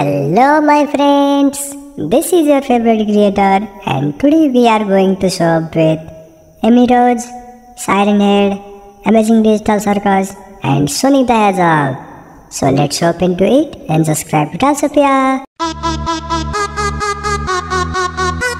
Hello my friends, this is your favorite creator and today we are going to show up with Amy Rose, Siren Head, Amazing Digital Circus and the Hedgehog. So let's hop into it and subscribe to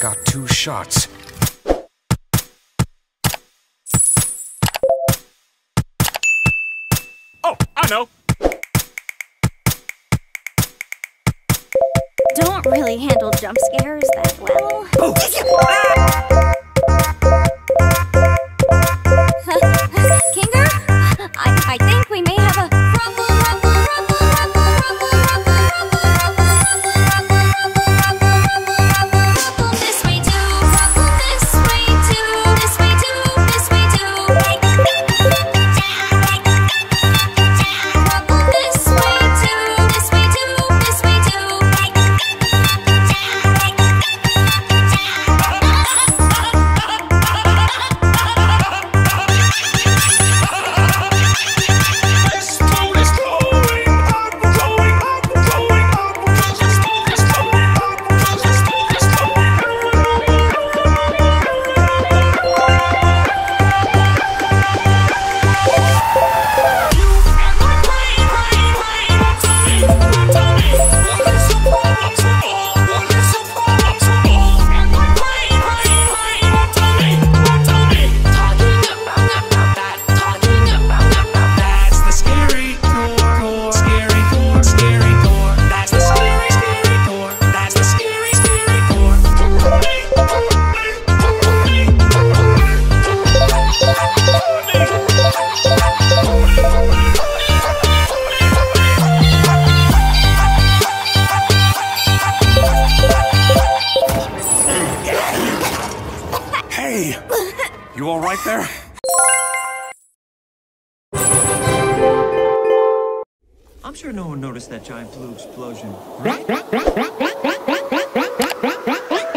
Got two shots. Oh, I know. don't really handle jump scares that well. Oh, Kinger, right there? I'm sure no one noticed that giant blue explosion. Brand, brand, brand, brand, brand, brand, brand, brand, brand, brand, brand, brand, brand, brand,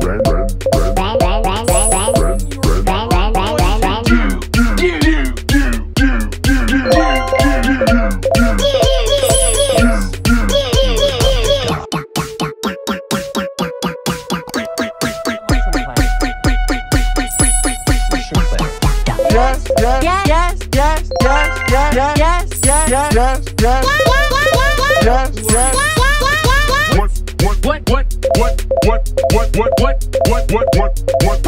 brand, brand, yes, yes, yes, yes, yes, yes, yes, yes. What, what, what, what, what, what, what, what, what, what, what, what,